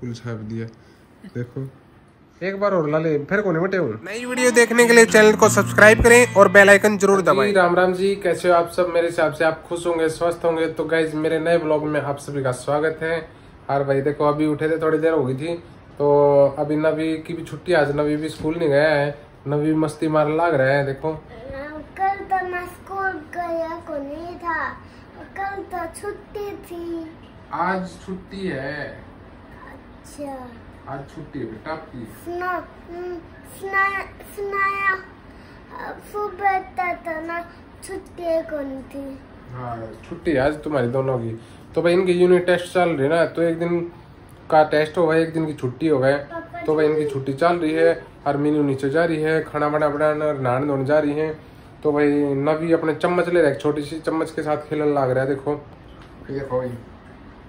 Full छाप दिया। देखो। एक बार और ला ले फिर कोने बटे हूँ नई वीडियो देखने के लिए चैनल को सब्सक्राइब करें और बेल आइकन ज़रूर दबाएँ। राम राम जी कैसे हो आप सब? मेरे हिसाब से आप खुश होंगे स्वस्थ होंगे। तो गाइज़ मेरे नए ब्लॉग में आप सभी का स्वागत है। और भाई देखो अभी उठे थे थोड़ी देर हो गई थी। तो अभी नवी की भी छुट्टी आज नवी भी स्कूल नहीं गया है। नवी मस्ती मार लाग रहा है देखो। कल तो मैं स्कूल गया को नहीं था। कल तो छुट्टी थी। आज छुट्टी है। अच्छा। आज छुट्टी है बेटा आपकी। सुना हम्म, सुनाया। सुबह तो ना छुट्टी को नहीं थी? हाँ छुट्टी आज तुम्हारी दोनों की। तो भाई इनकी यूनिट टेस्ट चल रही है ना तो एक दिन का टेस्ट होगा एक दिन की छुट्टी हो गए तो भाई इनकी छुट्टी चल रही है और मीनू नीचे जा रही है खाना बना बनाना नहाने धोने जा रही है। तो भाई नवी अपने चम्मच ले रहा है छोटी सी चम्मच के साथ खेलने लग रहा है देखो। देखो भाई।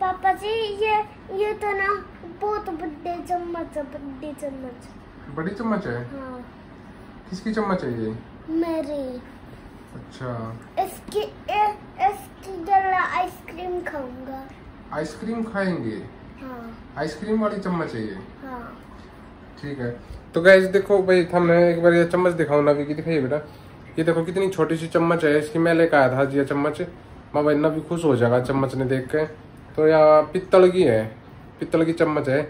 पापा जी ये ये तो ना बहुत बड़े चम्मच बड़ी चम्मच। बड़ी चम्मच है? हाँ। किसकी चम्मच है ये? मेरी। अच्छा। इसकी ए, इसकी आइसक्रीम खाऊँगा। आइसक्रीम खाएँगे? हाँ। आइसक्रीम वाली चम्मच है ये? हाँ। ठीक है। तो गैस देखो भाई हमने एक बार ये चम्मच दिखाओ नवी की दिखाइए बेटा। ये देखो कितनी छोटी सी चम्मच है इसकी मैं लेकर आया था ये चम्मच। माँ भाई नवी खुश हो जाएगा चम्मच ने देख के। तो यह पित्तल की है। पित्तल की चम्मच है।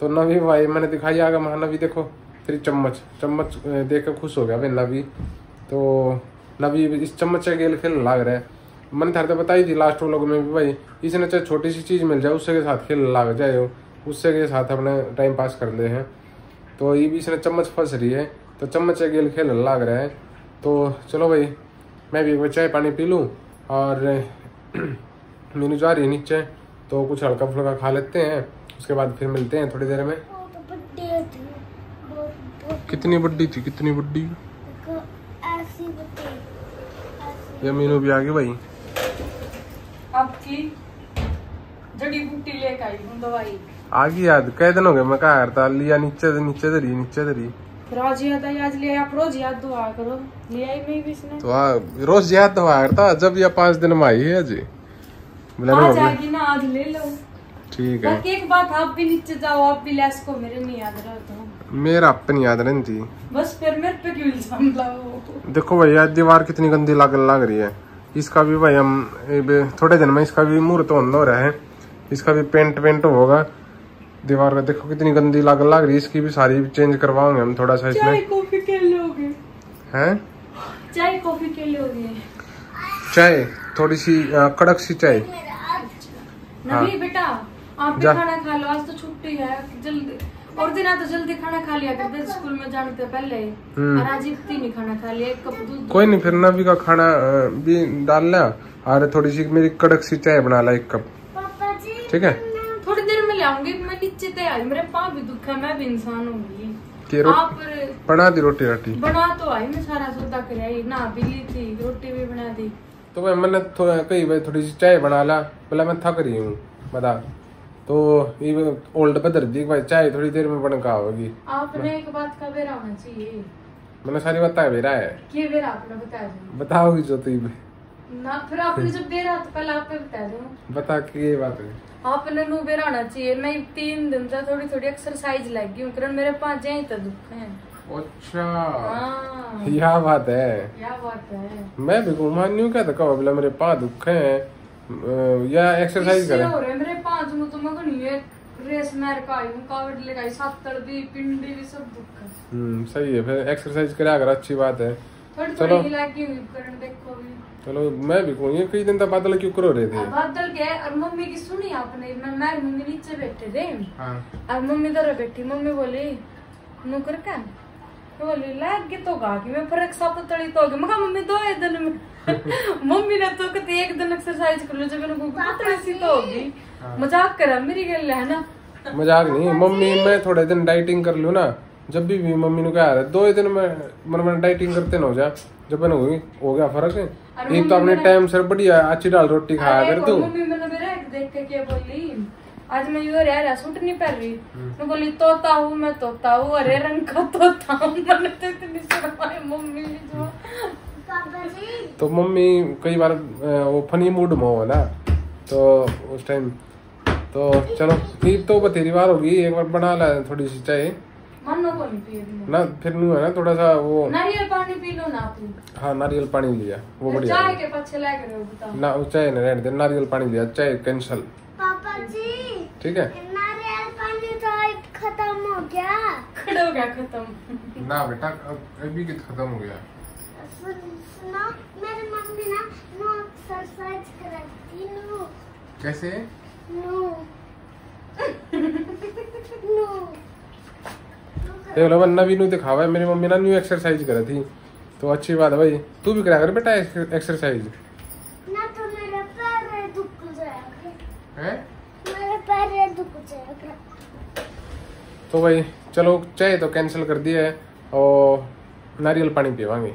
तो नवी भाई, मैंने दिखाई आगे, महा नवी, देखो, तेरी चम्मच। चम्मच देख कर खुश हो गया भाई नवी। तो नवी, इस चम्मच से गेल खेल लग रहा है। मैंने थारे तो बताई थी लास्ट व्लॉग में भी भाई, इसने चाहे छोटी सी चीज़ मिल जाए, उससे के साथ खेल लाग जाए। उससे के साथ अपने टाइम पास कर ले हैं। तो ये भी इसने चम्मच फंस रही है। तो चम्मच से गेल खेल लाग रहा है। तो चलो भाई, मैं भी एक बार चाय पानी पी लूँ और मीनू जा रही है नीचे। तो कुछ हल्का फुल्का खा लेते हैं उसके बाद फिर मिलते हैं थोड़ी देर में। कितनी बड्डी थी कितनी बड्डी ये मीनू भी आ गई भाई। आपकी जड़ी बूटी लेकर आई हूँ दवाई। आ गई याद? कई दिन हो गए मैं कहा करता लिया नीचे से नीचे धरी नीचे धरी रोज याद आज ले आप रोज याद दुआ करो। ले आई मैं भी इसने। तो आ, रोज याद तो आया करता जब ये पाँच दिन में आई है जी। बोला आज ना आज ले लो। ठीक है। एक बात आप भी नीचे जाओ आप भी लेस को मेरे नहीं याद रहा तो मेरा अपनी याद थी बस फिर मेरे पे क्यों इल्ज़ाम लाओ? देखो भैया दीवार कितनी गंदी लग लग रही है। इसका भी भाई हम थोड़े दिन में इसका भी मुहूर्त होने हो रहा है। इसका भी पेंट पेंट होगा। दीवार का देखो कितनी गंदी लग लग रही है। इसकी भी सारी चेंज करवाओगे हम थोड़ा सा इसमें। कॉफ़ी के लोगे? हैं? चाय कॉफ़ी के लोगे? चाय थोड़ी सी कड़क सी चाय। नहीं बेटा आप भी खाना खा लो आज तो छुट्टी है जल्दी और दिन तो जल्दी खाना खा लिया करते स्कूल में जाने से पहले। हम्म। और आज इतनी नहीं खाना खा लिया एक कप दूध कोई नहीं फिर नबी का खाना भी डाल लिया। और थोड़ी सी मेरी कड़क सी चाय बना ला एक कप। ठीक है? थोड़ी देर में ले आऊँगी मैं नीचे ते आई मेरे पाँव भी दुखा मैं भी इंसान होंगी। बना दी रोटी राटी बना तो आई मैं सारा सौदा कर आई ना भी ली थी रोटी भी बना दी। तो भाई मैंने थोड़ा कई बार थोड़ी सी चाय बना ला बोला मैं थक रही हूँ बता। तो ये ओल्ड बदर दी भाई चाय थोड़ी देर में बन का होगी आपने एक बात का बेरा होना चाहिए मैंने सारी बता बेरा है। ये बेरा आपने बता दो। बताओगी जो तू ना फिर आपने जब बेरा तो पहले आप बता दो। बता कि ये बात है। आपने नु बेरा होना चाहिए। मैं तीन दिन से थोड़ी थोड़ी एक्सरसाइज लगी हूँ मेरे पाँच जाए तो दुख है। अच्छा। हाँ। यह बात है? क्या बात है? मैं भी घुमान नहीं क्या कहो बोला मेरे पाँव दुख है। या एक्सरसाइज करें। हो रहे मेरे पाँच मुँह तो मगन हुए रेस मार का आई हूँ कावड़ लेकर आई सातड़ भी पिंडी भी सब दुख है। हम्म सही है फिर एक्सरसाइज करा अगर अच्छी बात है। थोड़ी चलो। चलो मैं भी कहूँ कई दिन तक बादल क्यों करो रहे थे? बादल के और मम्मी की सुनी आपने मैं मैं मम्मी नीचे बैठे थे। हाँ। और मम्मी इधर बैठी मम्मी बोली नुकर का मैं बोली लाग तो गा मैं फरक साप तड़ी तो होगी मैं मम्मी दो एक दिन में मम्मी ने तो कहती एक दिन एक्सरसाइज कर लो जब मैंने को पतली सी तो होगी मज़ाक करा मेरी गल है ना मज़ाक नहीं मम्मी मैं थोड़े दिन डाइटिंग कर लूँ ना जब भी, भी मम्मी ने कहा दो ही दिन में मन मन डाइटिंग करते ना हो जा जब मैंने होगी हो गया फ़र्क एक तो अपने टाइम से बढ़िया अच्छी दाल रोटी खाया कर तू मम्मी मैंने मेरा देख के बोली आज मैं यो यार सूट नहीं पहन रही। मैं बोली तोता हूँ मैं तोता हूँ हरे रंग का तोता हूँ। मैंने तो इतनी शर्म आई मम्मी जो। तो मम्मी कई बार वो फनी मूड में हो ना तो उस टाइम तो चलो ईद तो बतेरी बार होगी एक बार बना ला थोड़ी सी चाय ना फिर नहीं है ना थोड़ा सा वो नारियल पानी पी लो ना आप। हाँ नारियल पानी लिया वो बढ़िया चाय के पीछे रहे ना चाय नहीं रहने दे नारियल पानी लिया चाय कैंसल। पापा जी। ठीक है? नारियल पानी तो खत्म हो गया। खड़ा हो गया खत्म। ना बेटा अब अभी कित खत्म हो गया। सुन सुनो मेरी मम्मी ना नो एक्सरसाइज करती नो। कैसे? नो। नो। देख लो वरना भी न्यू दिखावा है मेरी मम्मी ना न्यू एक्सरसाइज करा थी तो अच्छी बात है भाई तू भी करा कर बेटा एक्सरसाइज। ना तो मेरा पैर दुख जाएगा। है मेरा पैर दुख जाएगा तो भाई, चलो, चाय तो कैंसिल कर दिया है और नारियल पानी पीवांगे।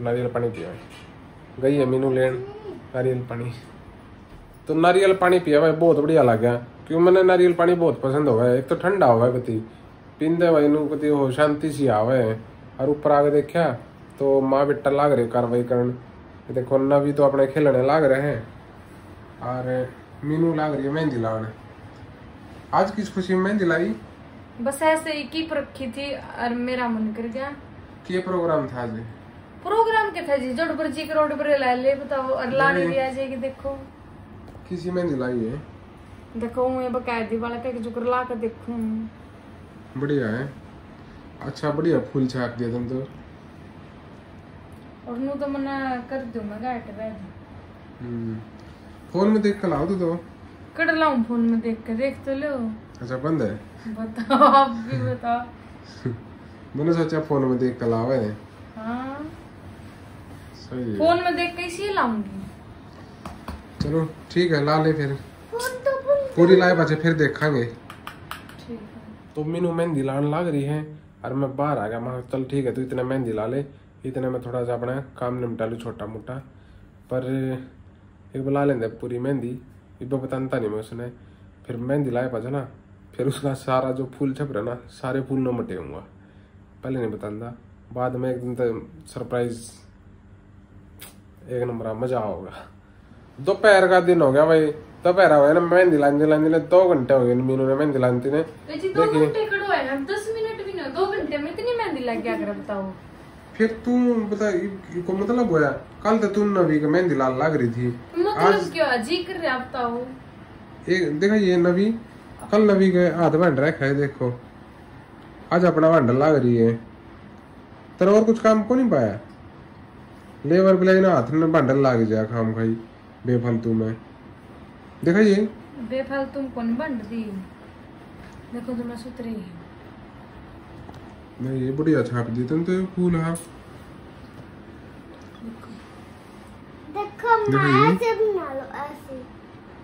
नारियल पानी पीवांगे। गई है मीनू लेन, नारियल पानी। तो नारियल पानी पिया भाई बहुत बढ़िया लग गया क्यों? मैंने नारियल पानी बहुत पसंद होगा। एक तो ठंडा होगा पति पींदे भाई नू पति हो शांति सी आवे। और ऊपर आगे देखा तो माँ बेटा लाग रहे कार्रवाई करन। देखो भी तो अपने खेलने लाग रहे हैं। और मीनू लाग रही है मेहंदी लाने। आज किस खुशी में मेहंदी लाई? बस ऐसे ही कीप रखी थी और मेरा मन कर गया। के प्रोग्राम था आज प्रोग्राम के था जी? जोड़ जी करोड़ पर ला ले बताओ और लाने भी आ जाएगी देखो। किसी मेहंदी लाई है। देखो मैं बकायदी वाला के जो ला कर देखूँ। बढ़िया है। अच्छा बढ़िया फूल छाप दिया तुम तो। और नू तो मना कर दूँ मैं गाट रह हम्म। फ़ोन में देख कर लाओ तू तो कड़ लाऊं फ़ोन में देख के? देख तो लो। अच्छा बंद है? बताओ आप भी बताओ। मैंने सोचा फ़ोन में देख कर लाओ है। हाँ। सही फ़ोन में देख के इसी लाऊँगी। चलो ठीक है ला ले फिर। तो पूरी लाए बचे फिर देखांगे ठीक है। तो मीनू मेहंदी लाने लग रही है। और मैं बाहर आ गया मैं चल ठीक है तू इतना मेहंदी ला ले। इतने में थोड़ा सा अपना काम निपटा लूँ छोटा मोटा पर एक बार ला लेंगे पूरी मेहंदी। एक बार बताता नहीं मैं उसने। फिर मेहंदी लाए पाचा ना। फिर उसका सारा जो फूल छप रहा ना सारे फूल न मटे होंगे। पहले नहीं बताता। बाद में एक दिन तो सरप्राइज़ एक नंबर मज़ा होगा दोपहर का दिन हो गया भाई। दोपहर हो गया ना मेहंदी लाने लाने ने दो घंटे हो गए मीनू ने मेहंदी लानी ने। दो देखिए। फिर तू बता को मतलब होया कल तो तू नवी का मेहंदी लाल लग रही थी। मतलब आज... क्या जी कर रहे बताओ। एक देखा ये नवी कल नवी के हाथ भंड रखा है देखो। आज अपना भंड लग रही है। तेरा और कुछ काम को नहीं पाया? लेबर बिलाई ना हाथ में भंडल लाग जा खाम खाई बेफालतू में। देखा ये? बेफाल तुम कौन बंद दी? देखो तो मैं सुतरी नहीं ये बढ़िया छाप दी तुम तो ये फूल हाँ। देखो। मैं ऐसे बना लो ऐसे।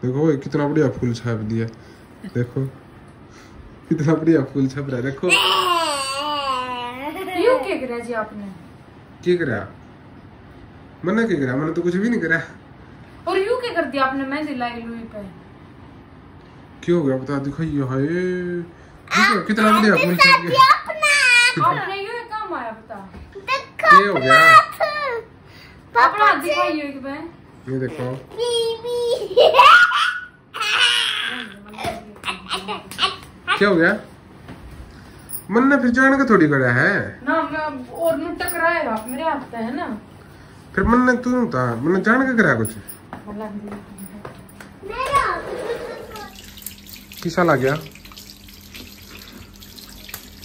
देखो ये कितना बढ़िया फूल छाप दिया। देखो कितना बढ़िया फूल छाप रहा है देखो। क्यों क्या करा जी आपने? की करा मैंने क्या करा मैंने तो कुछ भी नहीं करा। और यूँ क्या कर दिया आपने? मेहंदी लाई लुई पे। क्यों हो गया? बता दिखाइए हाय। देखो कितना बढ़िया फूल छाप गया। आपने यूँ ही काम आया बता। देखो ये हो गया। हाथ। दिखाइए एक बार। ये देखो। बीबी क्या हो गया? मन ने फिर जान के थोड़ी करा है। ना मैं और नु टकराएगा आप मेरे हाथ है ना। फिर मन ने तू था मैंने जान के करा कुछ? मेरा किसा लग गया?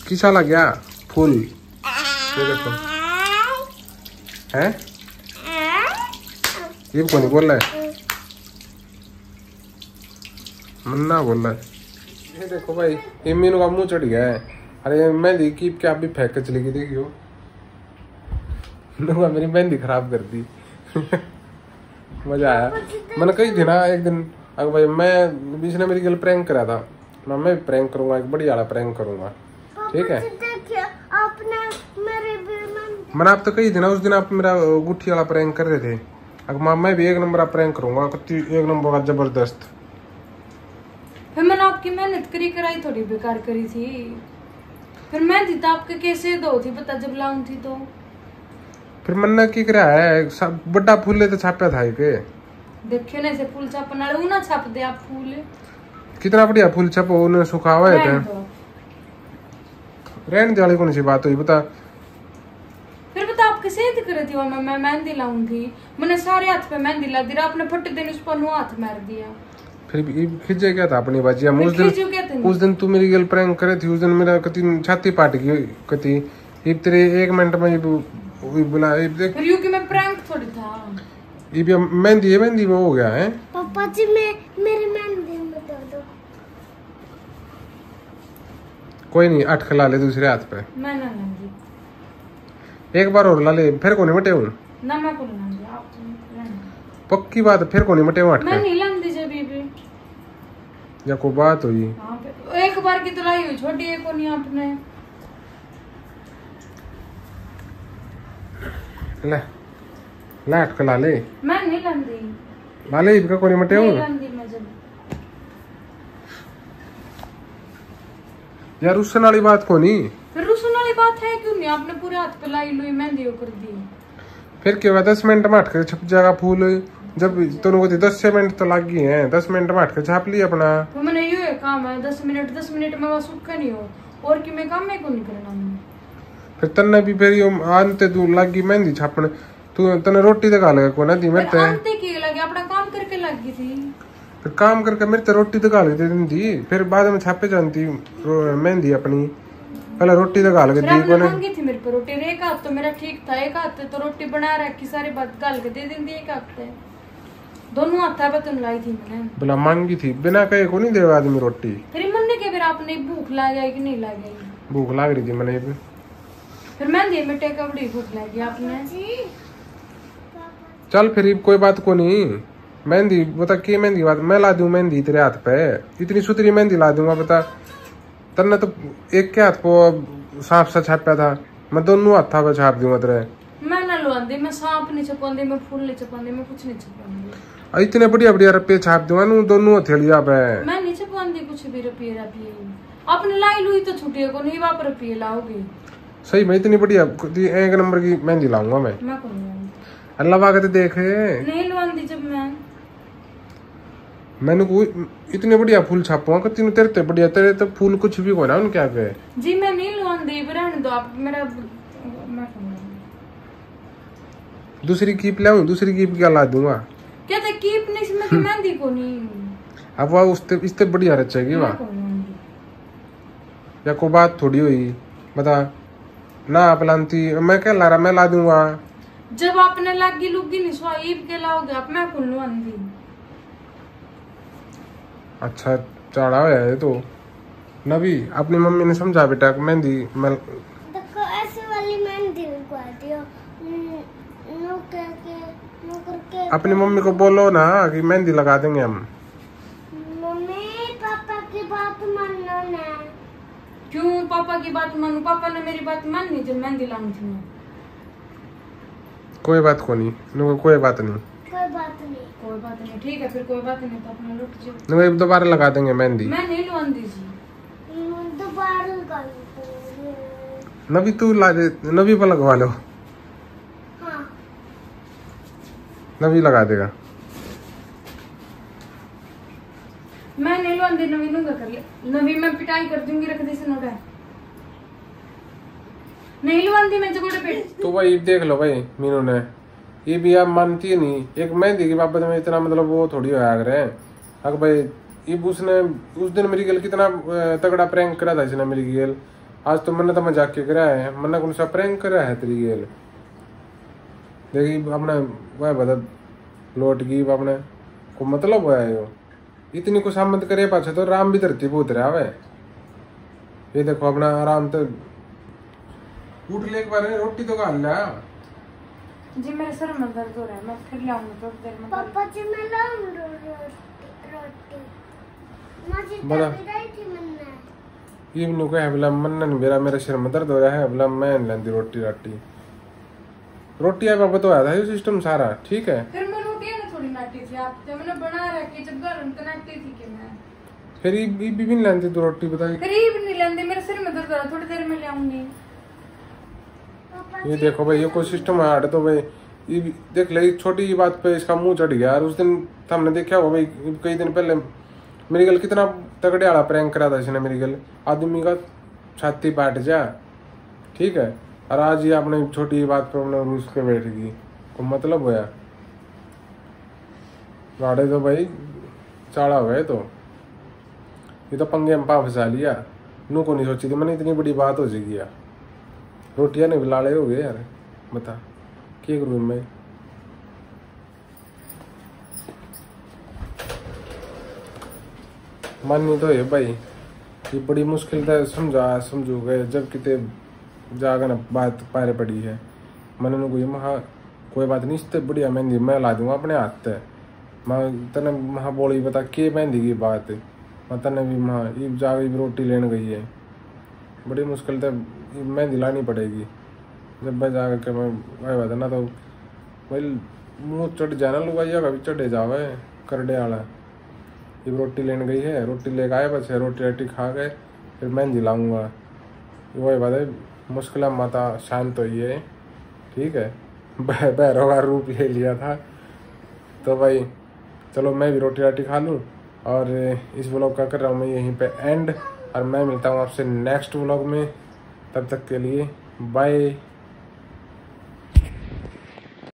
किसा लग गया? फूल। देखो। है? ये कौन बोल रहा है। मन्ना बोल रहा है। ये देखो भाई ये मीनू का मुँह चढ़ गया है। अरे मेहंदी की क्या भी फेंक के चली गई देखियो नुआ मेरी मेहंदी खराब कर दी। मज़ा आया। मैंने कही थी ना एक दिन अगर भाई मैं बीच ने मेरी गल प्रैंक करा था। मैं भी प्रैंक करूँगा एक बढ़िया वाला प्रैंक करूँगा। ठीक है? मैंने आप तो कही थी ना उस दिन आप मेरा गुट्ठी वाला प्रैंक कर रहे थे। अगर मैं भी एक नंबर आप प्रैंक करूँगा एक नंबर का ज़बरदस्त। फिर मैंने आपकी मेहनत करी कराई थोड़ी बेकार करी थी। फिर मेहंदी तो आपके कैसे दो थी पता जब लाऊं थी तो। फिर मन्ना की करा है? बड़ा फूल तो छापा था के देखियो ना ऐसे फूल छापन वाले ना छाप दे आप फूल। कितना बढ़िया फूल छपो उन्हें सुखा हुआ है दो। रहने वाली कौन सी बात हुई बता। फिर बता आप कैसे याद करे थी मैं मैं मेहंदी लाऊँगी। मैंने सारे हाथ पे मेहंदी ला दी आपने फटे दिन उस पर नु हाथ मार दिया। फिर भी खिंचे क्या था अपनी बाजी? हम उस दिन? उस दिन तू मेरी गर्ल प्रैंक करे थी उस दिन मेरा कति छाती पाट गई कति। ये तेरे एक मिनट में बुला ये देख। फिर यू कि मैं प्रैंक थोड़ी था। ये भी मेहंदी है मेहंदी में हो गया है? पापा जी मैं मेरी मेहंदी में बता दो कोई नहीं अट खिला ले दूसरे हाथ पे। मैं ना लाऊँगी एक बार और ला ले फिर को नहीं मटे हूँ? ना मैं को लाऊँगी आप तो दो। पक्की बात फिर को नहीं मटे हूँ अट मैं नहीं भी या कोई बात हुई? हाँ, एक बार की तो लाई हुई छोटी एक को नहीं आपने। ले ले अट खिला ले। मैं नहीं लाऊँगी ला ले इनका को नहीं मटे नहीं हूँ मैं जब। यार उससे वाली बात को नहीं। फिर रुसन वाली बात है क्यों नहीं? आपने पूरे हाथ पे लाई लुई मेहंदी कर दी। फिर क्या? हुआ दस मिनट में हट छप जाएगा फूल। जब दोनों को तो दस छह मिनट तो लग गई हैं। दस मिनट में हट कर छाप लिया अपना। तो मैंने यू है काम है दस मिनट दस मिनट में वहाँ सूखा नहीं हो। और कि मैं काम में को नहीं करना? फिर तन्ने भी फिर यो आनते तू लग गई मेहंदी छापने तू तने रोटी दिखा लगा को ना दी मेरे फिर ते की लगे? अपना काम करके लग गई थी। फिर काम करके मेरे ते रोटी दिखा ले दे दी। फिर बाद में छापे जानती मेहंदी अपनी। पहले रोटी दिखा लगे फिर दी आपने को ने। मांगी थी मेरे पर रोटी। एक हाथ तो मेरा ठीक था एक हाथ तो रोटी बना रखी सारी बात गाल के दे दी एक हाथ दोनों हाथ है बतन लाई थी मैंने। बोला मांगी थी। बिना कहे को नहीं देगा आदमी रोटी? फिर मन के फिर आपने भूख ला गई कि नहीं ला गई भूख लग रही थी मैंने भी। फिर मेहंदी में टेका बड़ी भूख लगी आपने। चल फिर कोई बात को नहीं। मेहंदी बता की मेहंदी बात? मैं ला दूँ मेहंदी तेरे हाथ पे? इतनी सुथरी मेहंदी ला दूँगा बता। तन्ने तो एक के हाथ पे सांप सा छापा था। मैं दोनों हाथा पे छाप दूँगा तेरे। मैं ना लुआंदी मैं सांप नहीं छपांदी मैं फूल नहीं छपांदी मैं कुछ नहीं छपांदी। इतने बढ़िया बढ़िया रुपये छाप दूँगा नू दोनों हथेलिया पे मैं नहीं छपांदी कुछ भी रुपये रुपये। आपने लाई लुई तो छुट्टी को नहीं वाप रुपये लाओगे। सही में इतनी बढ़िया एक नंबर की मेहंदी लाऊँगा मैं। मैं अल्लाह देखे। नहीं लुआंदी जब मैं। मैंने को इतने बढ़िया फूल छापूँगा कि तीनों तेरे ते बढ़िया तेरे तो फूल कुछ भी को ना उनके आगे। जी मैं नहीं लुआंदी रहने दो आप मेरा मैं दूसरी कीप लाऊं दूसरी कीप क्या ला दूँगा? क्या था कीप नहीं इसमें की मेहंदी को नहीं अब वह उसते इससे बढ़िया रचेगी मैं वह। कौन या कोई बात थोड़ी हुई बता। ना पलांती मैं क्या ला रहा मैं ला दूँगा। जब आपने लागी लुगी नहीं सुहा ईब के लाओगे आप मैं कौन लुआंगी अच्छा चढ़ा हुआ है तो। नबी अपनी मम्मी ने समझा बेटा कि मेहंदी मैं देखो ऐसे वाली मेहंदी लगवा दियो। न- नो नो करके अपनी मम्मी को बोलो ना कि मेहंदी लगा देंगे हम। मम्मी पापा की बात मानो ना। क्यों पापा की बात मानू? पापा ने मेरी बात मानी जब मेहंदी लाऊं थी कोई बात को नहीं। नुको कोई बात नहीं। कोई बात नहीं। कोई बात नहीं ठीक है फिर कोई बात नहीं तो अपना लुट जाओ। नुको एक दोबारा लगा देंगे मेहंदी। मैं नहीं लुआंदी जी। हम्म, दोबारा कर नबी तू ला दे नबी पर लगवा लो हाँ नबी लगा देगा। मैं नहीं लुआंदी नवी नूँगा कर ले। नवी मैं पिटाई कर दूँगी रख दी से नोटा नहीं लुआंदी मैं जगोड़े पेट तो भाई देख लो भाई मीनू ने। ये भी आप मानती नहीं। एक मेहंदी की बाबत में इतना मतलब वो थोड़ी होया करे। अगर भाई ये उसने उस दिन मेरी गल कितना तगड़ा प्रैंक करा था इसने मेरी गेल। आज तो मैंने तो मज़ाक के करा है? मैंने कौन सा प्रैंक करा है तेरी गेल? देखी अपने वह बता लौट गई अपने को मतलब हुआ है यो। इतनी कुछ मत करे पाछे तो राम भी धरती पूत रहा है ये देखो अपना आराम तो उठ ले एक बार रोटी तो खा लिया। जी मेरे सर में दर्द हो रहा है मैं फिर लाऊँगी थोड़ी देर में। पापा जी मैं लाऊं रो- रोटी रोटी। मुझे बड़ा। तभी रही थी मैंने ये भी नुको है बोला मन नहीं मेरा मेरा सिर में दर्द हो रहा है बोला मैं नहीं लेंदी रोटी राटी। रोटी आप बताया था ये सिस्टम सारा ठीक है? फिर मैं रोटी ना थोड़ी नाटी थी आप तो मैंने बना रखी जब घर उनका नाटी थी कि मैं। फिर ये ये भी नहीं लेंदी तू रोटी बताई। करीब नहीं लेंदी मेरे सिर में दर्द हो रहा थोड़ी देर में ले आऊँगी ये देखो भाई ये कोई सिस्टम है हट तो भाई ये देख ले छोटी ही बात पे इसका मुँह चढ़ गया और उस दिन हमने देखा होगा भाई कई दिन पहले मेरी गल कितना तगड़े वाला प्रैंक करा था इसने मेरी गल। आदमी का छाती पाट जा ठीक है? और आज ये अपने छोटी बात पर अपने रूस पे बैठ गई। को मतलब होया? गाड़े तो भाई चाड़ा हो गए तो। ये तो पंगे में पा फंसा लिया। नू को नहीं सोची थी मैंने इतनी बड़ी बात हो जाएगी यार। रोटियाँ नहीं लाड़े हो गए यार, बता। क्या करूँ मैं? माननी तो है भाई। ये बड़ी मुश्किल था समझा समझो गए जब किते जाकर ना बात पारे पड़ी है। मैंने उनको ये महा, कोई बात नहीं, इससे बढ़िया मेहंदी मैं ला दूँगा अपने हाथ से। मैं तने महा बोली बता के मेहंदी की बात मैं तने भी महा, ये भी रोटी लेने गई है। बड़ी मुश्किल से मेहंदी लानी पड़ेगी। जब मैं जाकर के मैं वही बात ना तो भाई मुँह चढ़ जाना लुगाइया कभी चढ़े जावे करडे वाला ये रोटी लेने गई है, रोटी लेके आए, बस रोटी रोटी खा गए, फिर मेहंदी लाऊँगा। वही बात है मुश्किल माता, शांत तो है ठीक है? भैरव का रूप ले लिया था। तो भाई, चलो मैं भी रोटी राटी खा लूँ और इस ब्लॉग का कर रहा हूँ मैं यहीं पे एंड और मैं मिलता हूँ आपसे नेक्स्ट ब्लॉग में। तब तक के लिए बाय